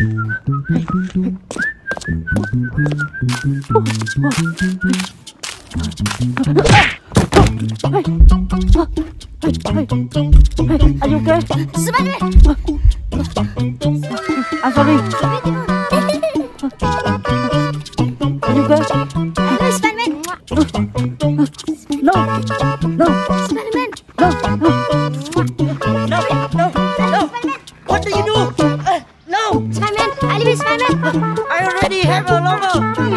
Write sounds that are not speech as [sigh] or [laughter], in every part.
Are you okay? Somebody! I'm sorry. Are you okay? No, Spider-Man! No! No! Oh.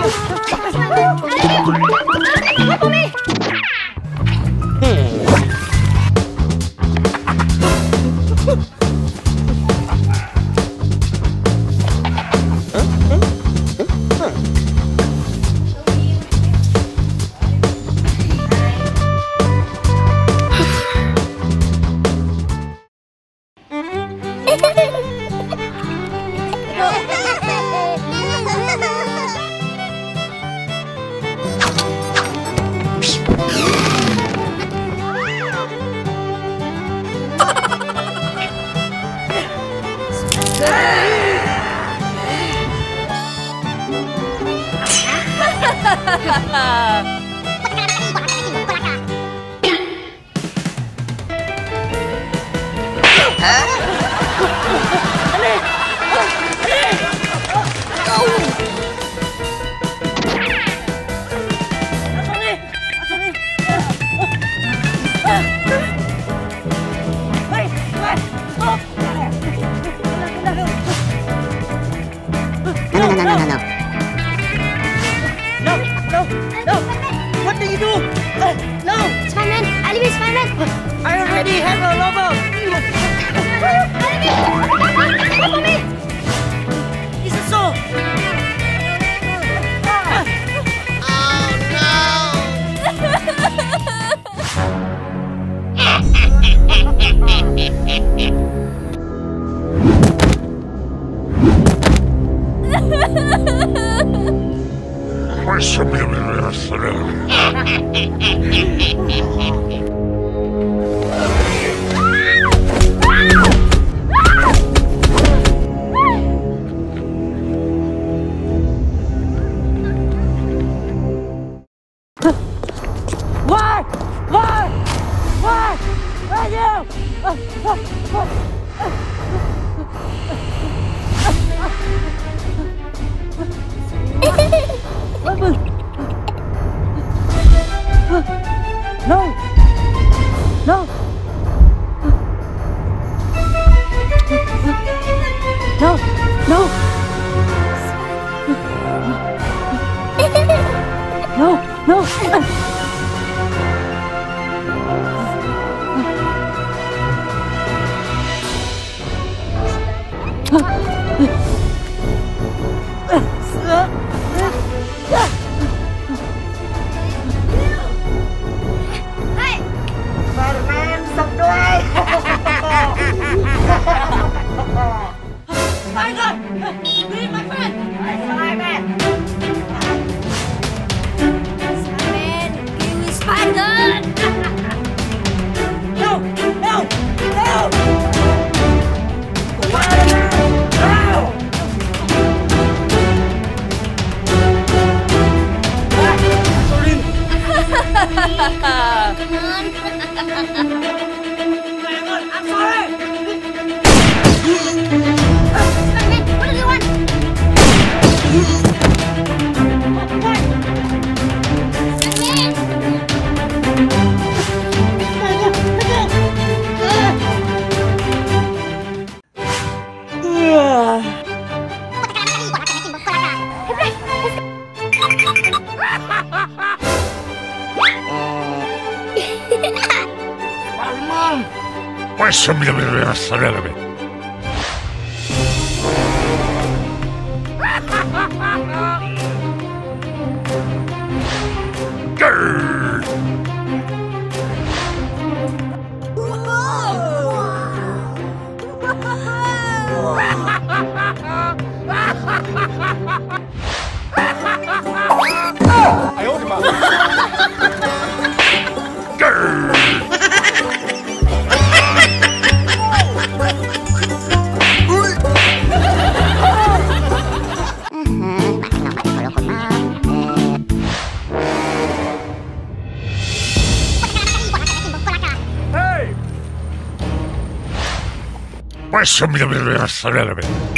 Russian Eso me lo voy a saber.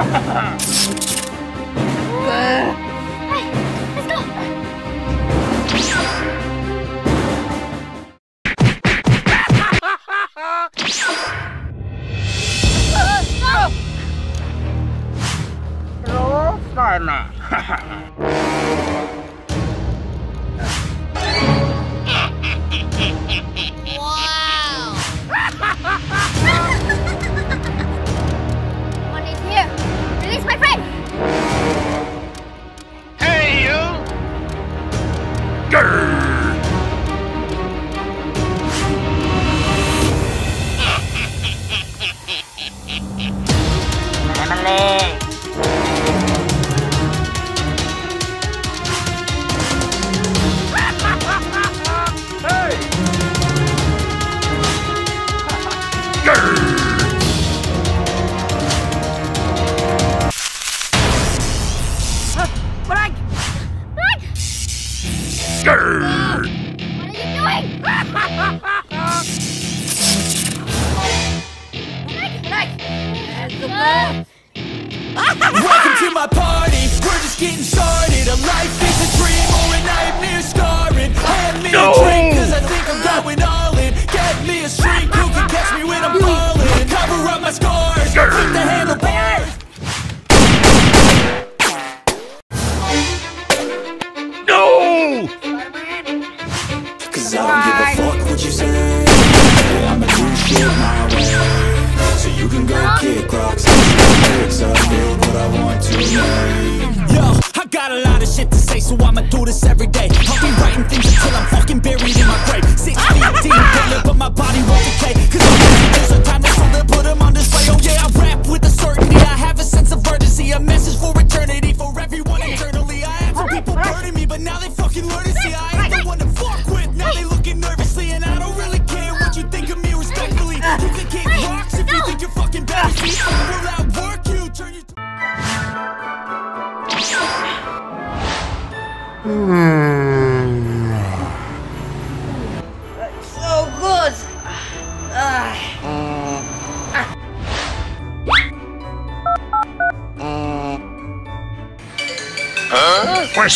Ha ha ha!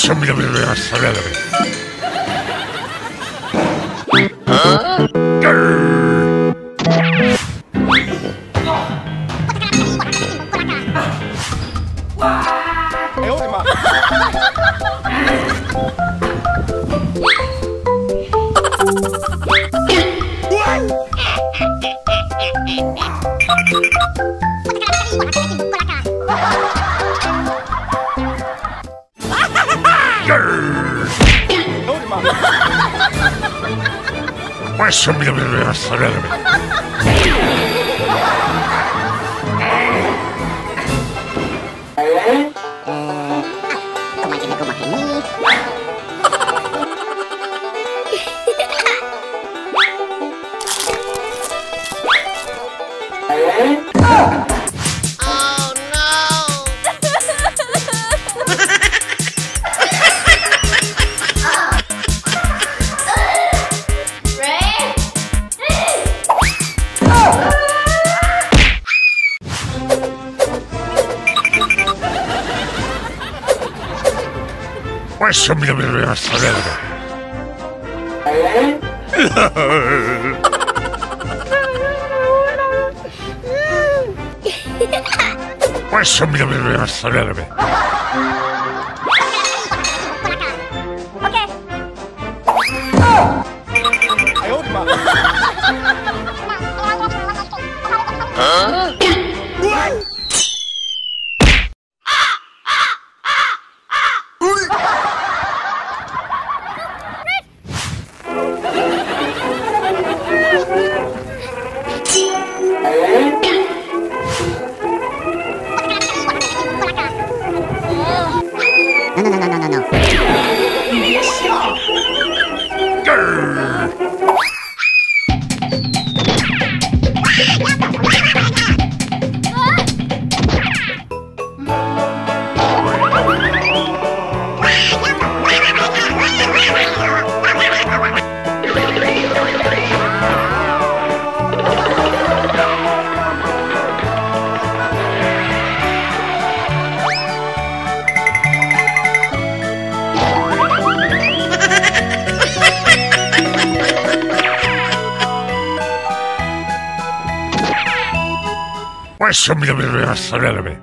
Eso. No,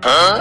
¿Ah?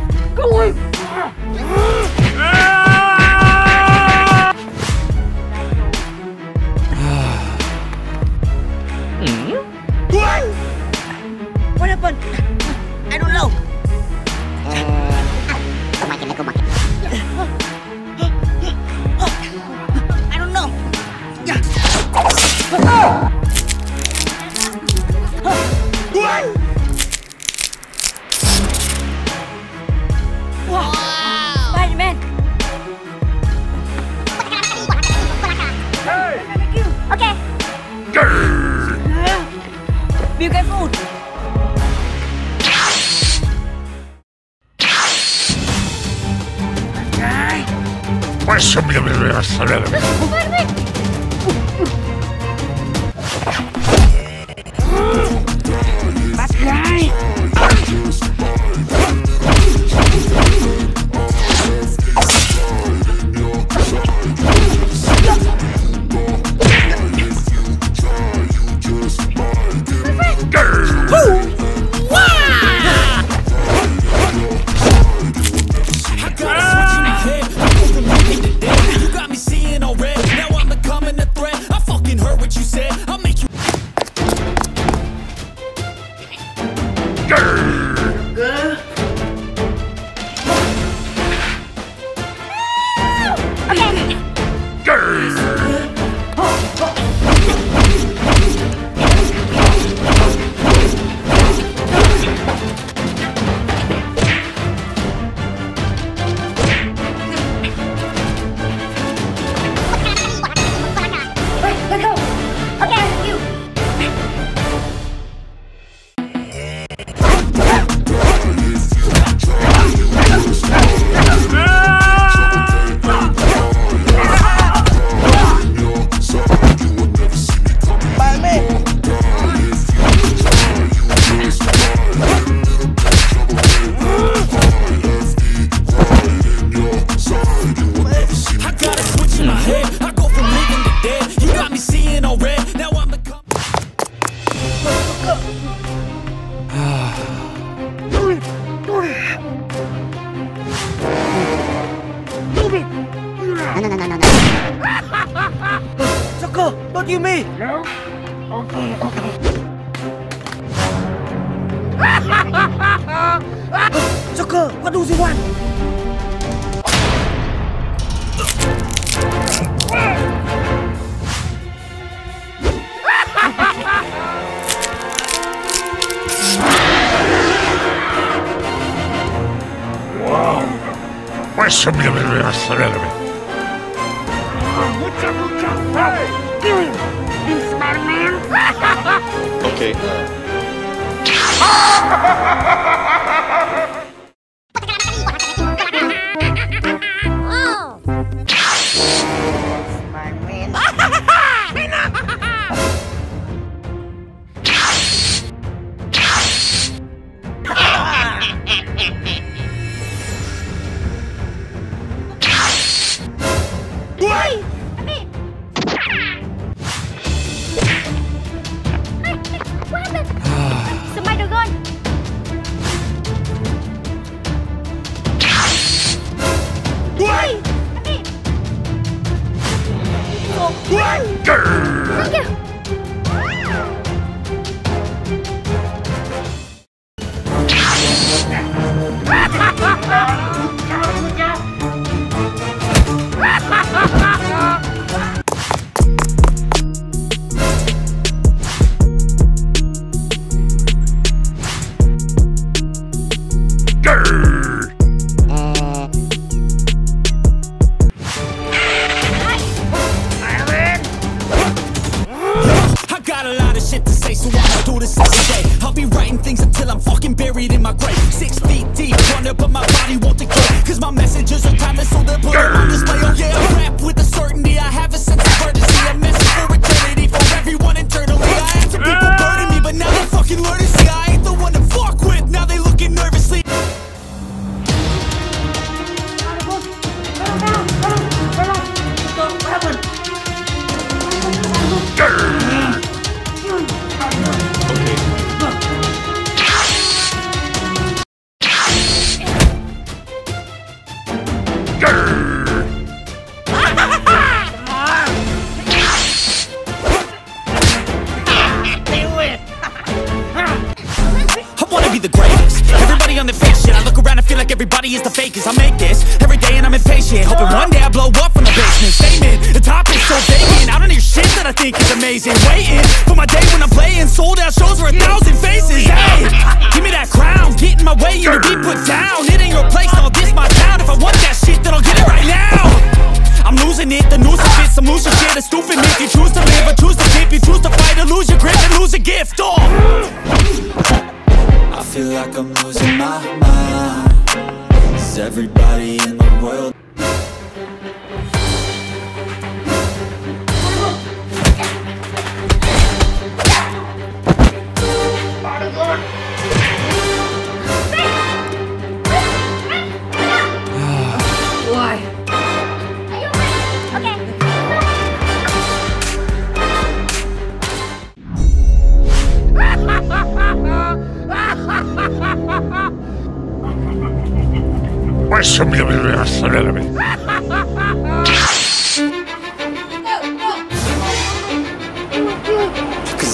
going?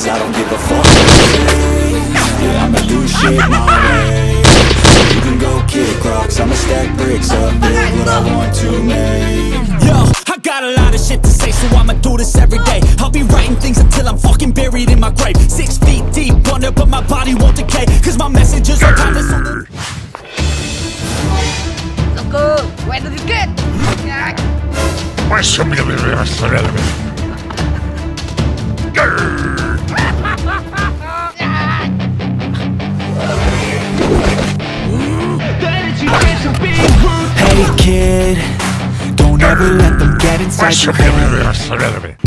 cause I don't give a fuck. Yeah, I'ma do shit my way. You can go kick rocks, I'ma stack bricks up Build what I want to make. Yo, I got a lot of shit to say, so I'ma do this every day. I'll be writing things until I'm fucking buried in my grave. Six feet deep under, but my body won't decay Cause my messages are timeless so Loco, where did you get? Grrr! Hey kid, don't ever let them get inside your head.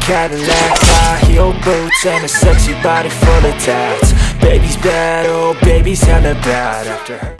Cadillac, high heel boots and a sexy body full of tats. Baby's bad, oh baby's hella bad after her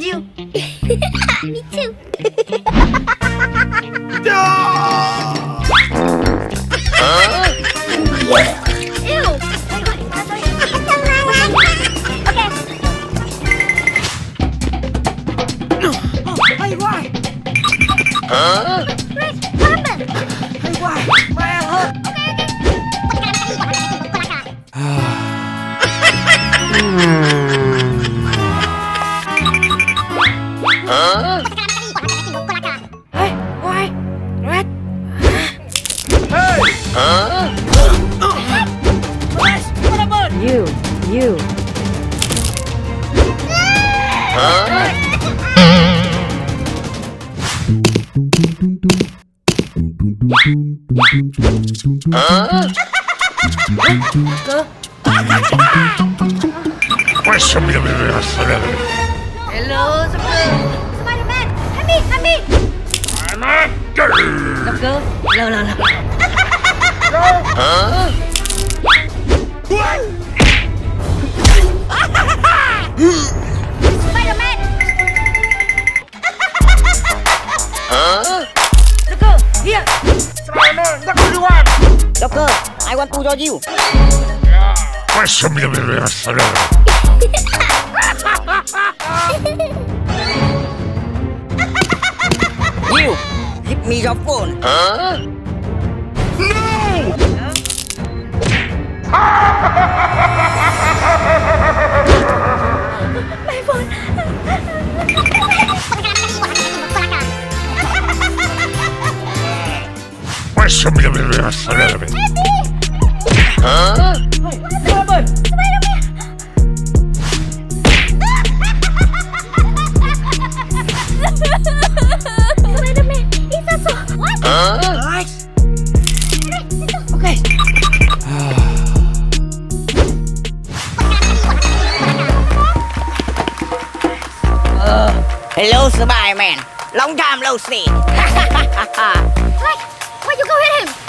丢 Hello, Spider-Man. Long time no see. [laughs] hey, why you go hit him?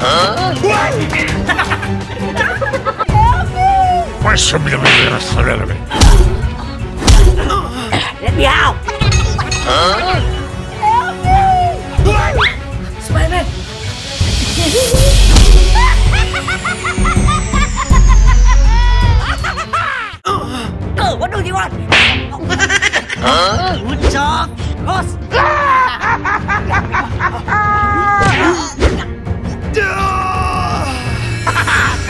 Huh? What? Let me out! Huh? Help me! Spider-Man! oh, what do you want? huh? Good job! Boss! [laughs]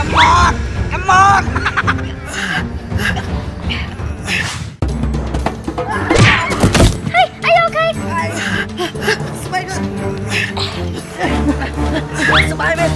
Come on! Come on! [laughs] hey, are you okay? I... Spider! Spider!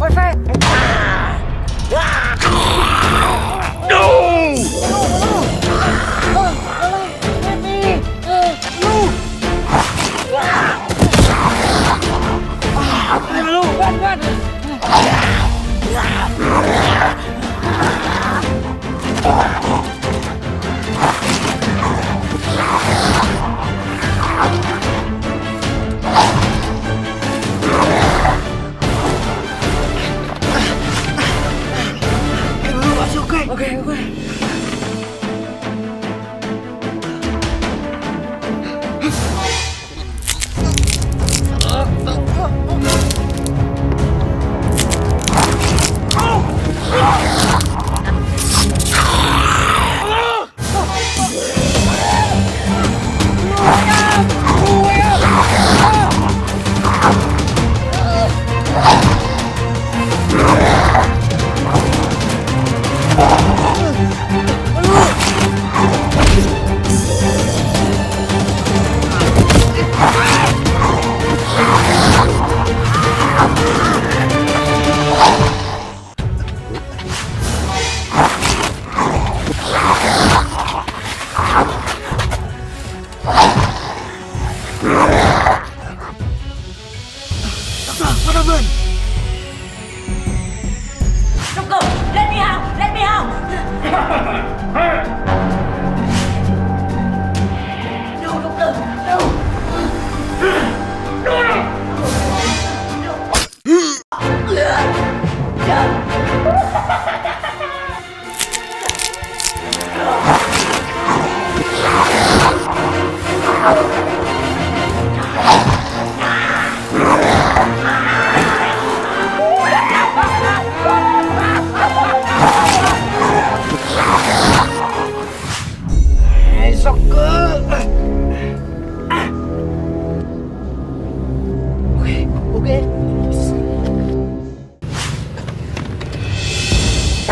Wi-Fi!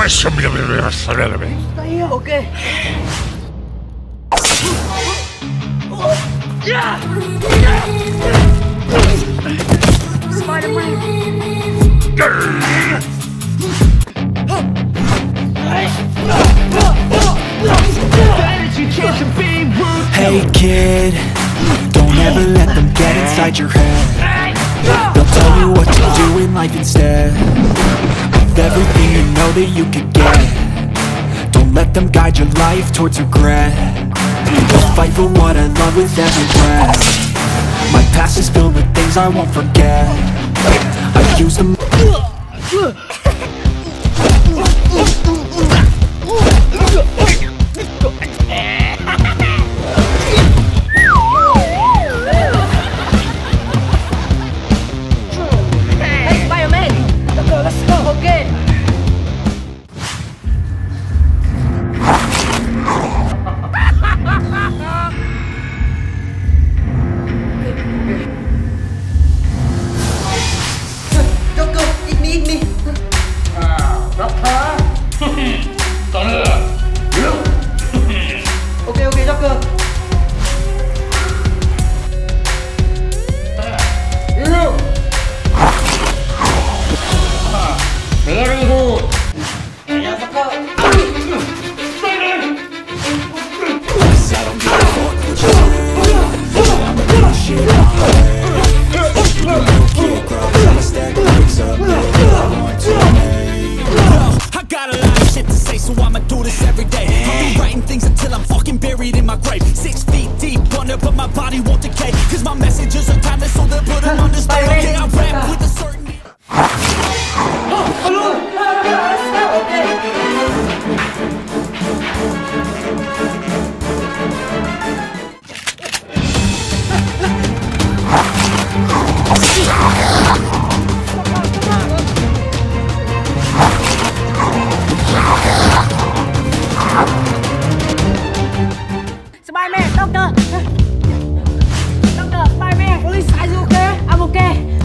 Deve accelerare. Stay here. Hey kid, don't ever let them get inside your head They'll tell you what to do in life instead Everything you know that you could get. Don't let them guide your life towards regret. I'll fight for what I love with every breath. My past is filled with things I won't forget. I use them. Hey, [laughs] Doctor. Doctor, my man, Police, are you okay? I'm okay.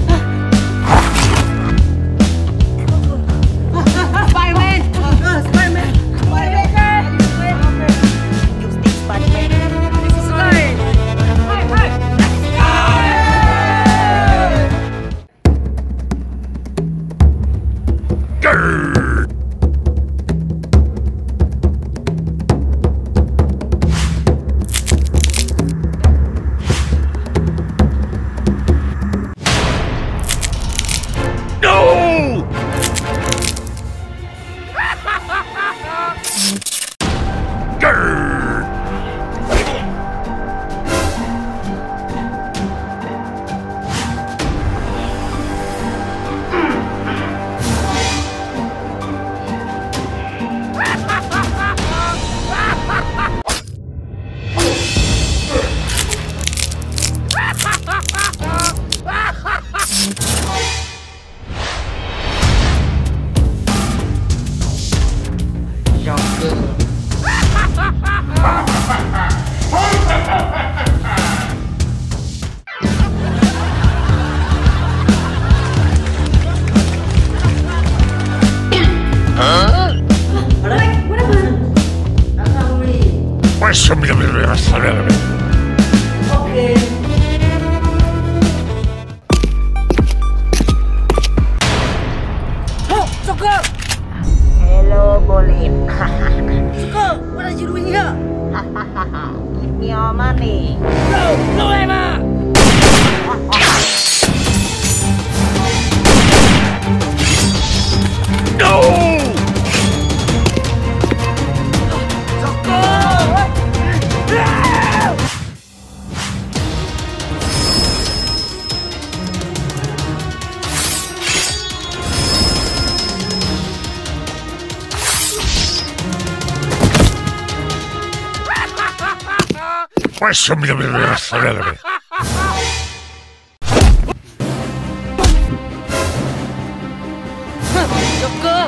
cơ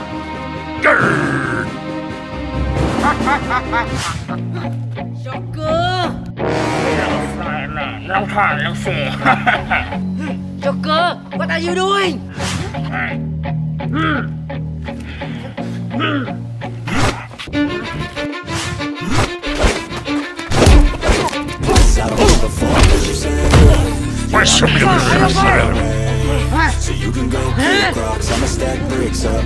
Sao cơ Long thả long xì Joker, what are you doing? So you can go kick rocks, I'ma stack bricks up.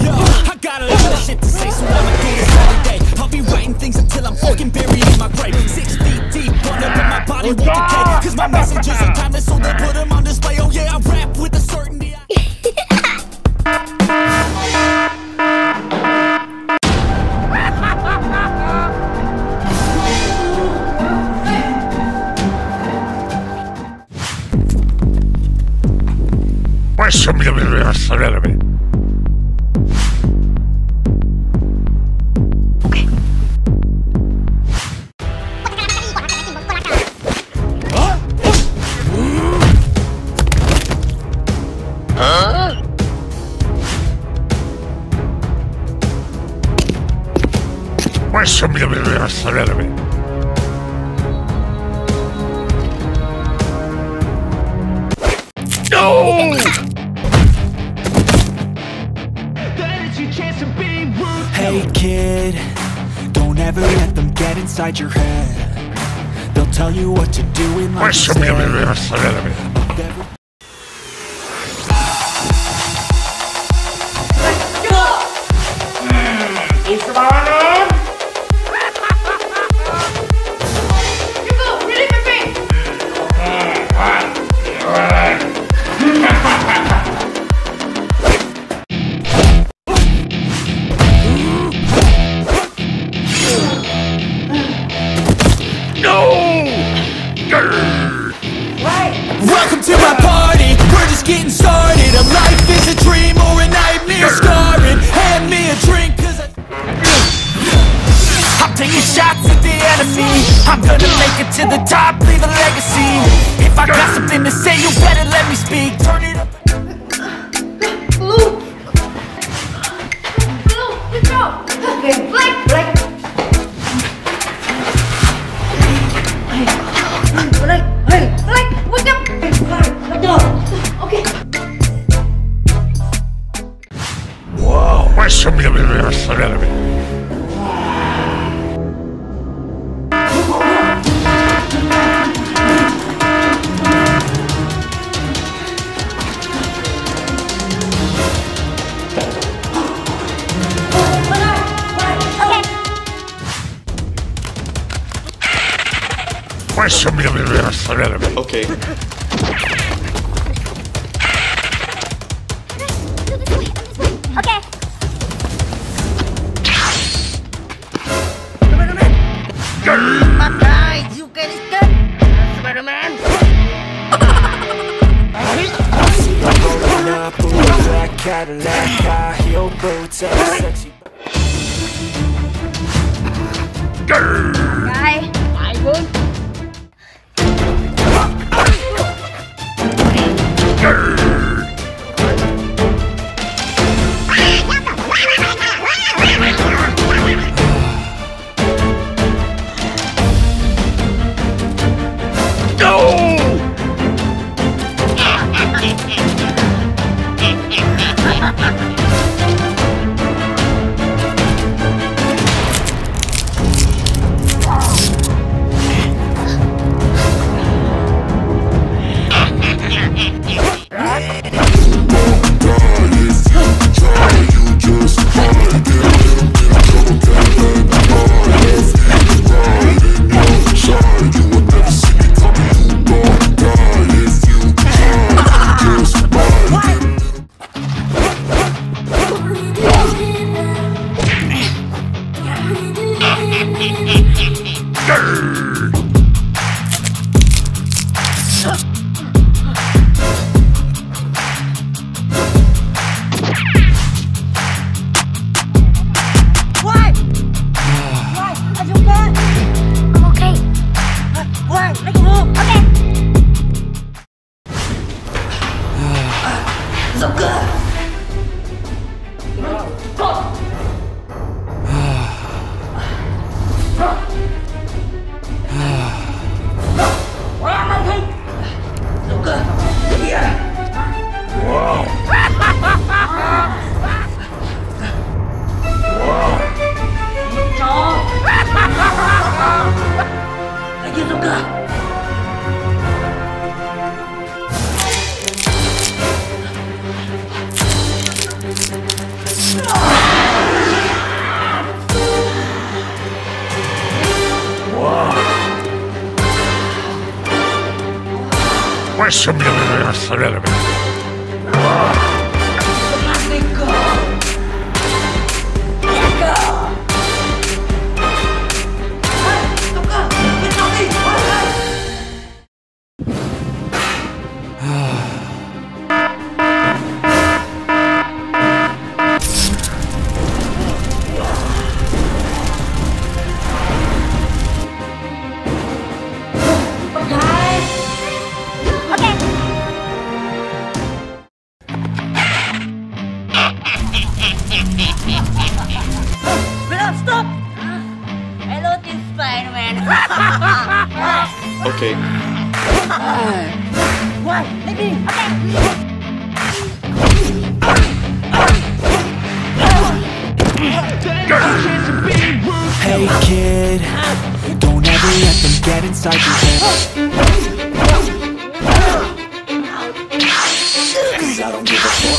Yo, I got a lot of shit to say, so I'ma do this every day. I'll be writing things until I'm fucking buried in my grave. Six feet deep under, but my body won't decay. Cause my messages are timeless, so they put them on display. Oh yeah, I rap with a certainty. Deve just getting started. A life is a dream or a nightmare scarring. Hand me a drink, cause I. I'm taking shots at the enemy. I'm gonna make it to the top, leave a legacy. If I got something to say, you better let me speak. Turn it up.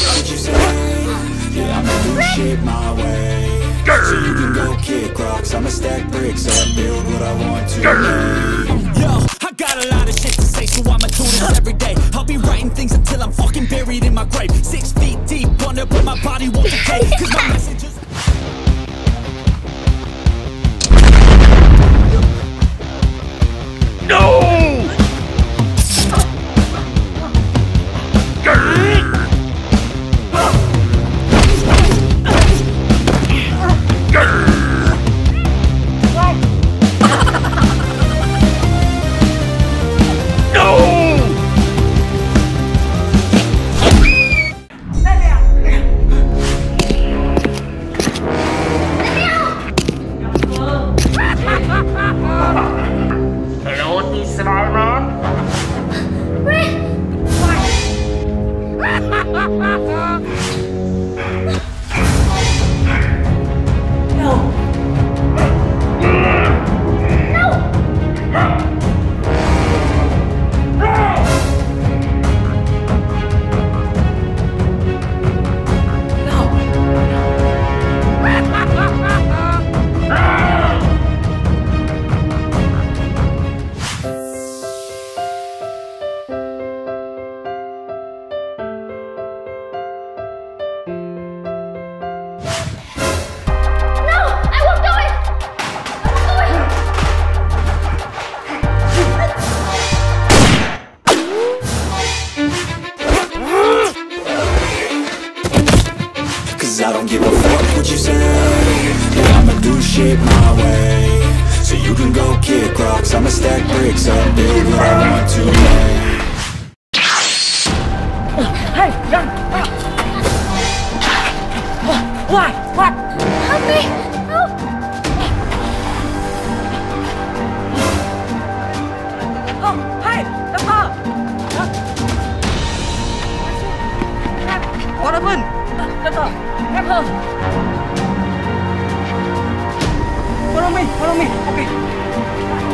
What you say Yeah, I'ma do shit my way So you can go kick rocks I'ma stack bricks up, build what I want to Yo, I got a lot of shit to say, so I'ma do this every day. I'll be writing things until I'm fucking buried in my grave. Six feet deep under, but my body won't decay. Cause my message is. No! Follow me. Follow me. Okay.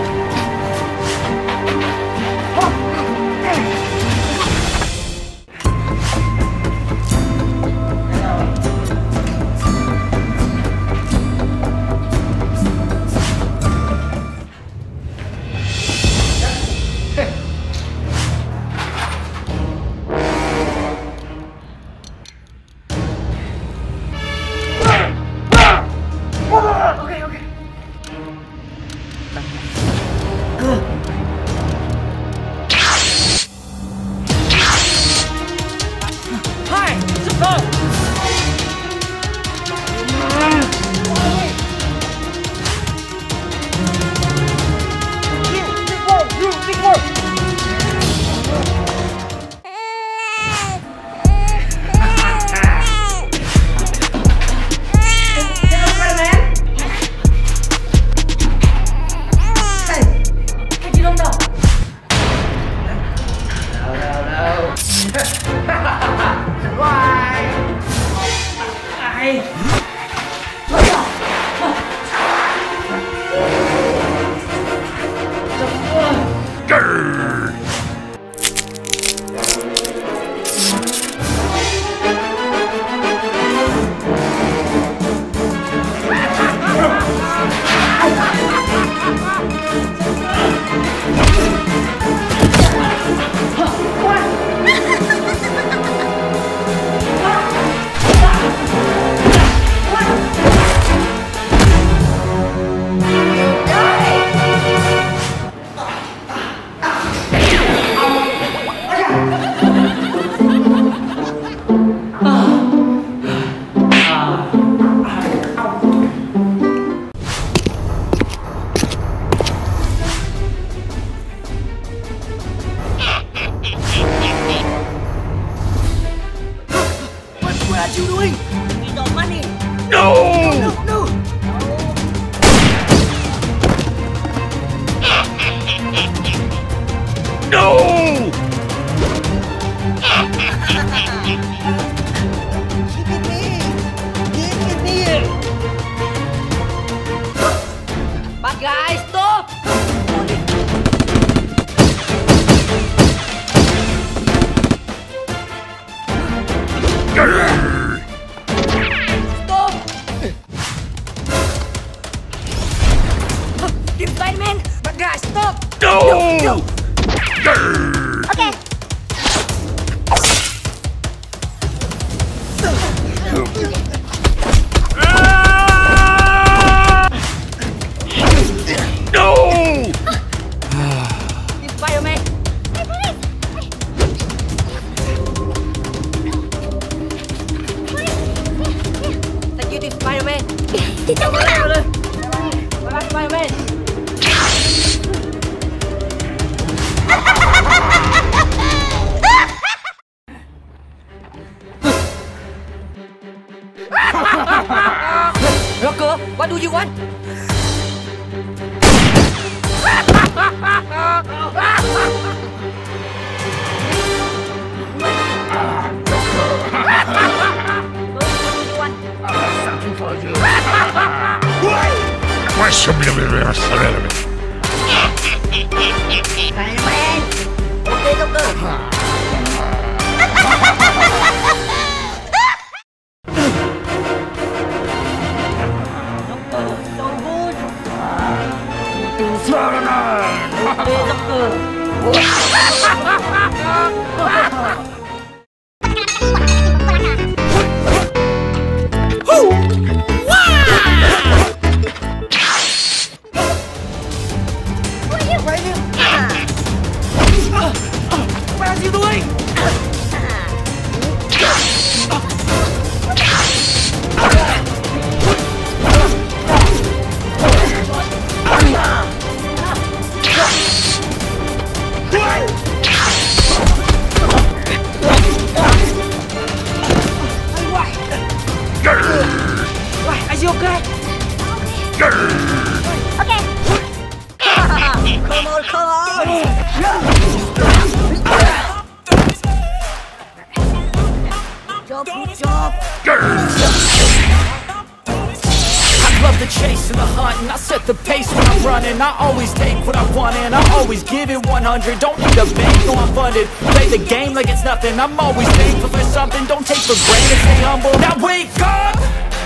Always give it 100 Don't need a bank, no I'm funded. Play the game like it's nothing. I'm always thankful for something. Don't take for granted, stay humble. Now wake up!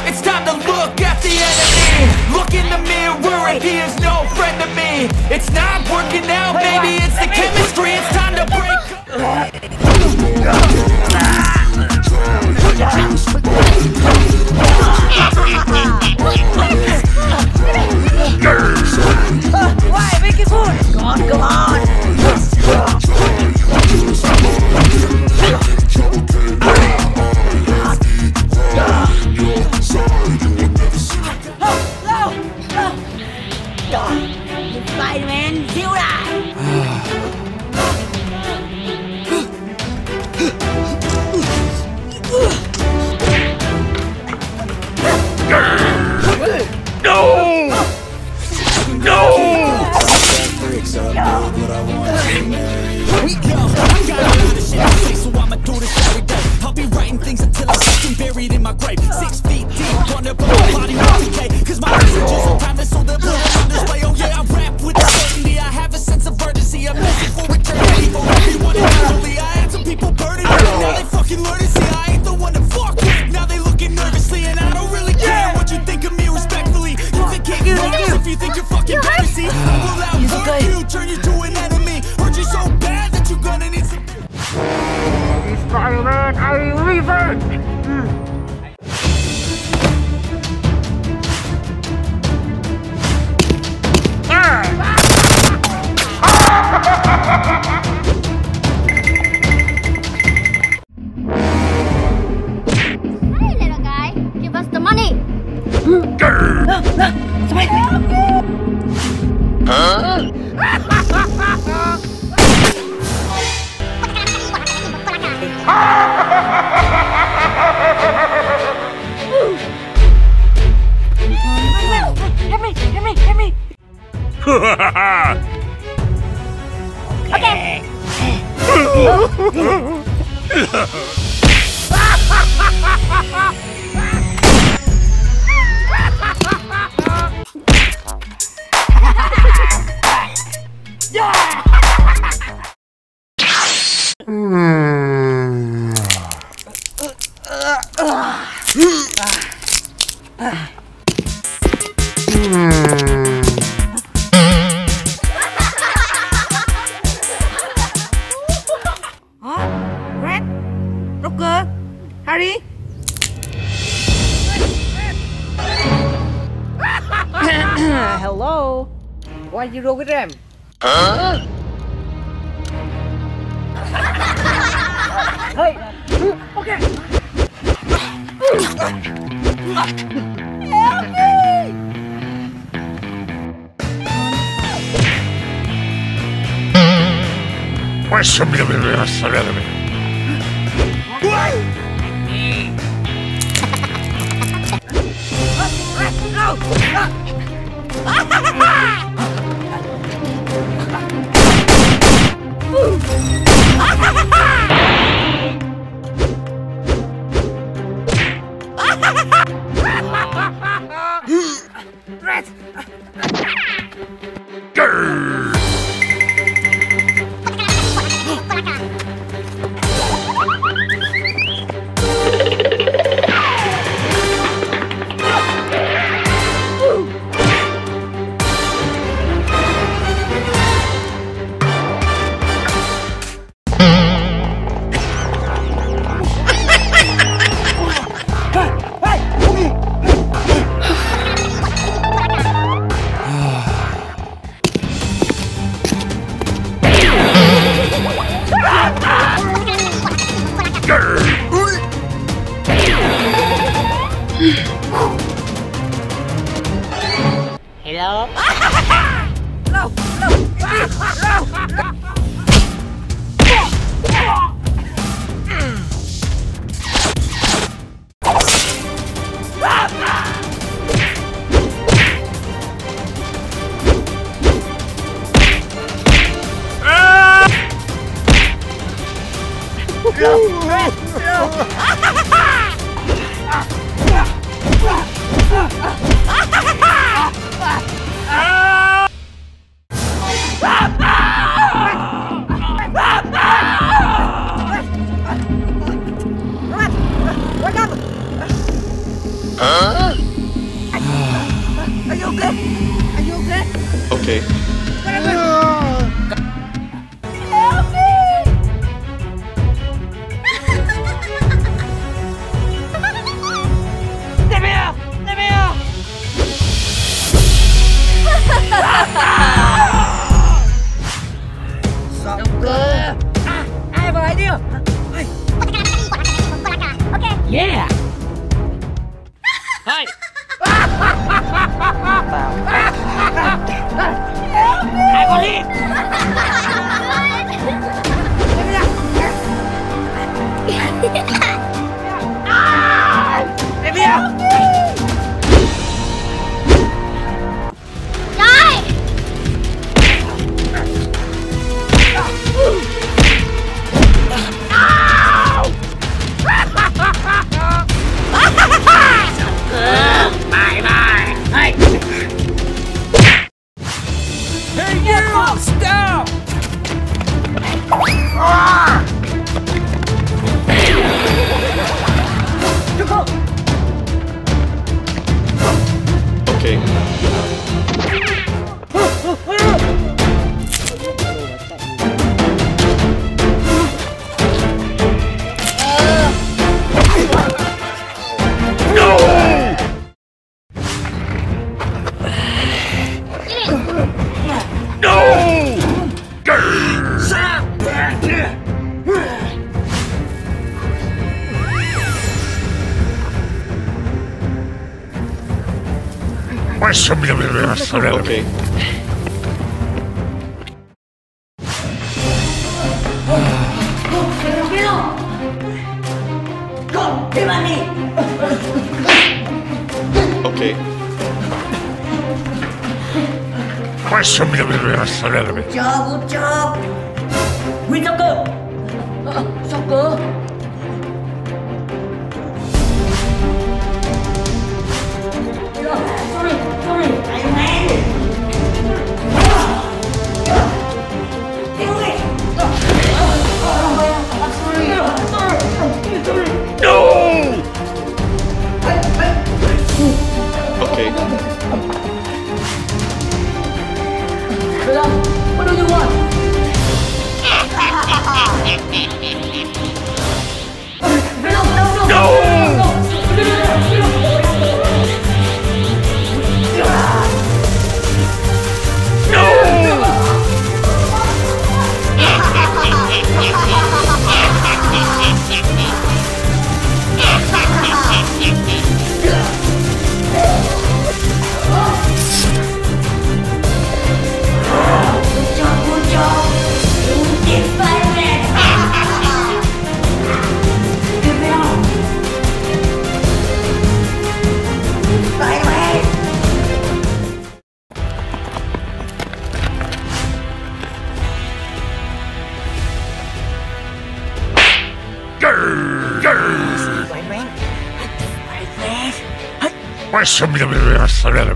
It's time to look at the enemy. Look in the mirror and he is no friend to me. It's not working out, maybe it's the chemistry. It's time to break Why? Make it. Come on, come on. Buried in my grave. Six feet deep, under but my body won't decay. Cause my messages are timeless, so they'll put them on display. Oh yeah, I rap with certainty. I have a sense of urgency. I'm messing for eternity for everyone internally. I had some people burning me, now they fucking learn to see I ain't the one to fuck with. Now they looking nervously, and I don't really care what you think of me respectfully. You can kick rocks if you think you're fucking better. See, I will outwork you, turn you to an enemy. Hurt you so bad that you're gonna need some. Spider-Man, I leave it!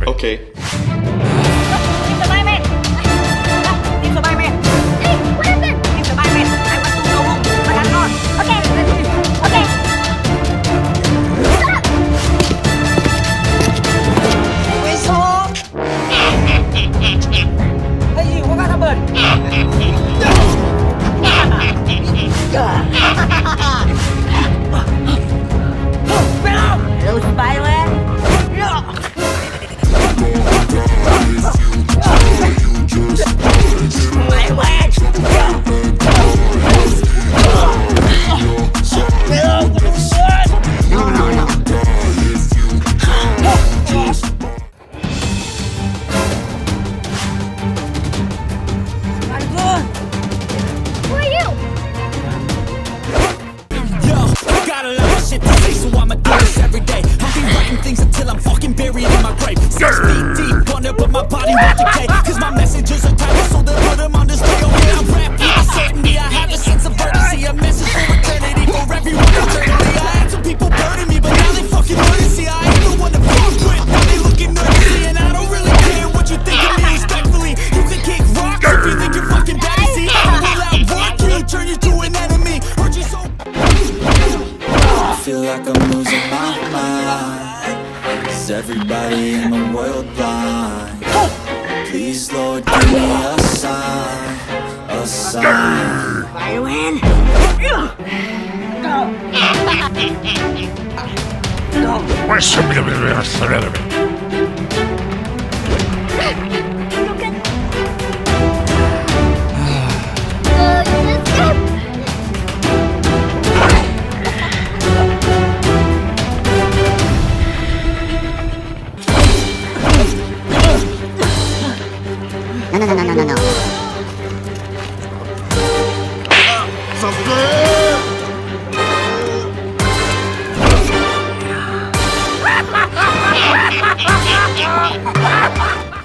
Okay.